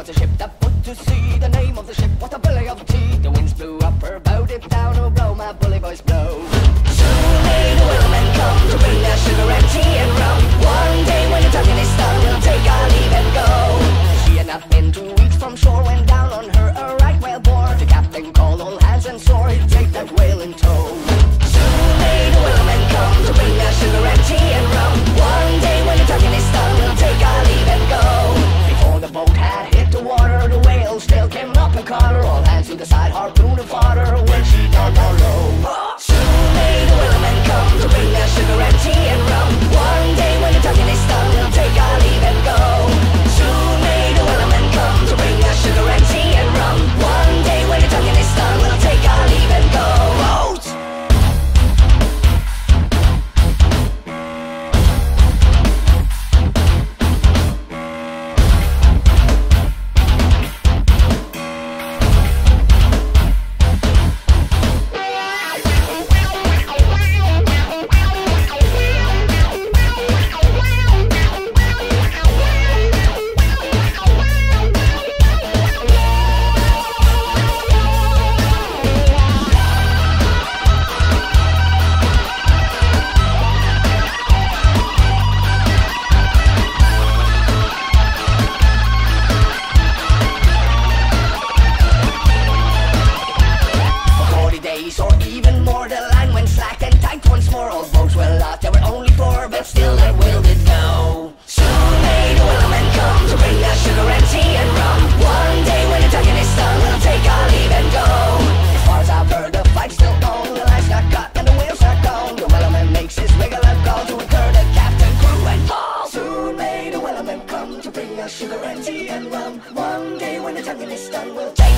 was a ship that put to sea. The name of the ship was a Billy of Tea. The winds blew up her bow, dip down oh, her row, my bully boys blow. Soon may the Wellerman come to bring their sugar and tea and rum. One day when the tugging is done, we'll take our leave and go. She had not been two weeks from shore when down on her a right whale bore. The captain called all hands and swore he'd take that whale in tow. beside and fodder when she got her low. Even more. The line went slack and tight once more. All boats were lost, there were only four, but still that will did go. Soon may the Wellerman come to bring us sugar and tea and rum. One day when the tugging is done, we'll take our leave and go. As far as I've heard, the fight's still on. The line's not cut and the wheels are gone. The Wellerman makes his regular call to incur the captain, crew, and all. Soon may the Wellerman come to bring us sugar and tea and rum. One day when the tugging is done, we'll take